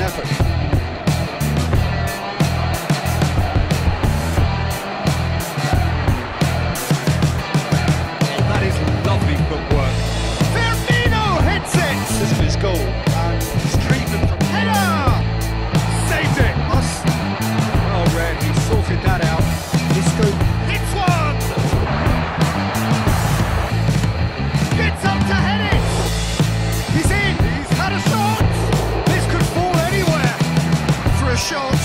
effort. show.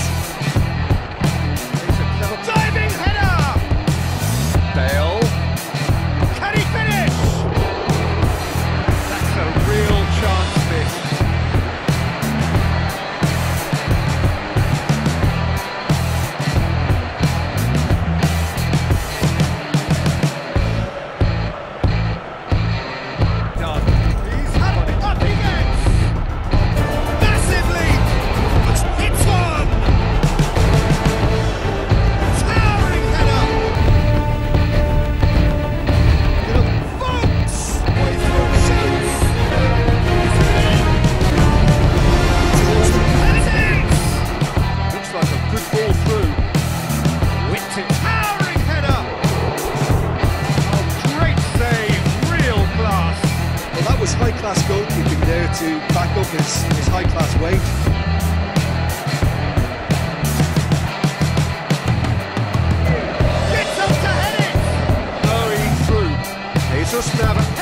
class goalkeeping there to back up his, his high class weight. Just never